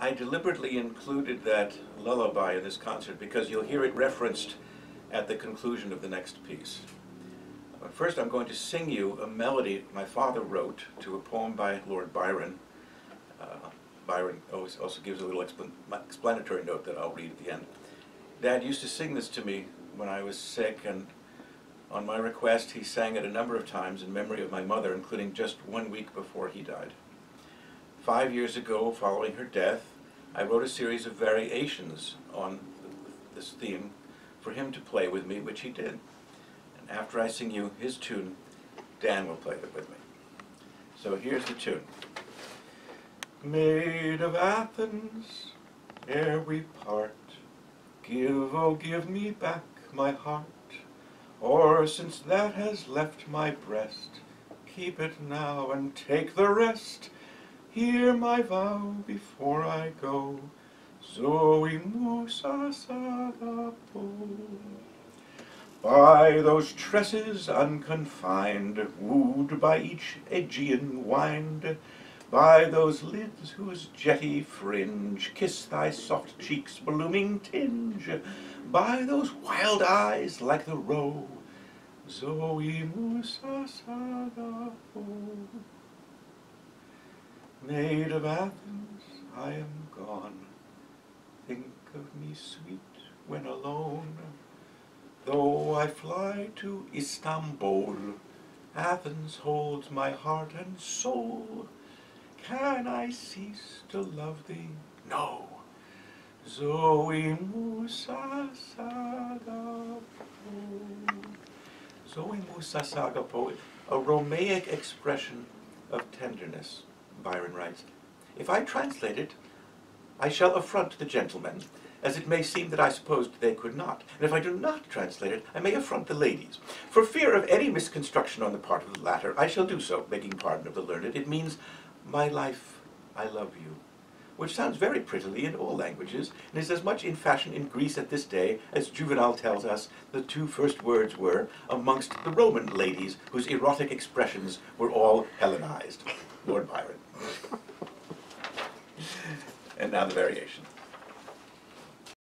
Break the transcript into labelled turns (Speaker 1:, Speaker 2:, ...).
Speaker 1: I deliberately included that lullaby in this concert because you'll hear it referenced at the conclusion of the next piece. But first I'm going to sing you a melody my father wrote to a poem by Lord Byron. Uh, Byron always also gives a little explan explanatory note that I'll read at the end. Dad used to sing this to me when I was sick and on my request he sang it a number of times in memory of my mother, including just one week before he died. Five years ago, following her death, I wrote a series of variations on this theme for him to play with me, which he did. And after I sing you his tune, Dan will play it with me. So here's the tune. Maid of Athens, ere we part, give, oh give me back my heart, or since that has left my breast, keep it now and take the rest. Hear my vow before I go, Zoe mou sas agapo. By those tresses unconfined, wooed by each Aegean wind, by those lids whose jetty fringe kiss thy soft cheeks' blooming tinge, by those wild eyes like the roe, Zoe mou sas agapo. Maid of Athens, I am gone. Think of me sweet when alone. Though I fly to Istanbul, Athens holds my heart and soul. Can I cease to love thee? No. Zoe mou sas. Zoe Musa a Romaic expression of tenderness. Byron writes, If I translate it, I shall affront the gentlemen, as it may seem that I supposed they could not. And if I do not translate it, I may affront the ladies. For fear of any misconstruction on the part of the latter, I shall do so, begging pardon of the learned. It means, My life, I love you, which sounds very prettily in all languages, and is as much in fashion in Greece at this day as Juvenal tells us the two first words were amongst the Roman ladies, whose erotic expressions were all Hellenized. Lord Byron. and now the variation.